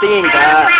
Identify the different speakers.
Speaker 1: tingin ka.